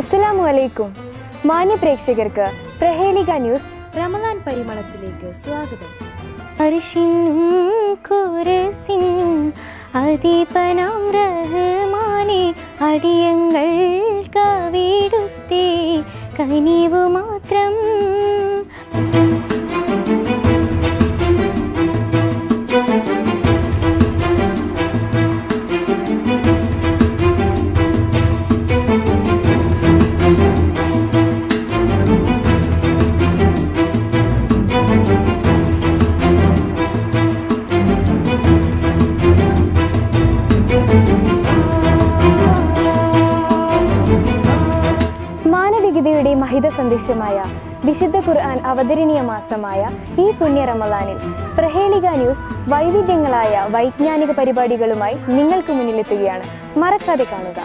അലൈക്കും മാന്യ പ്രേക്ഷകർക്ക് പ്രഹേലിക ന്യൂസ് റമദാൻ പരിമളത്തിലേക്ക് സ്വാഗതം. അർഷിനും കുരസിൻ അദീപനാം റഹ്മാനെ അടിയങ്ങൾ കവിടുത്തേ. കനിവു മാത്രം മാനവികതയുടെ മഹിത സന്ദേശമായ വിശുദ്ധ ഖുർആൻ അവതരണീയ മാസമായ ഈ പുണ്യ റമലാനിൽ പ്രഹേളിക ന്യൂസ് വൈവിധ്യങ്ങളായ വൈജ്ഞാനിക പരിപാടികളുമായി നിങ്ങൾക്ക് മുന്നിലെത്തുകയാണ്. മറക്കാതെ കാണുക.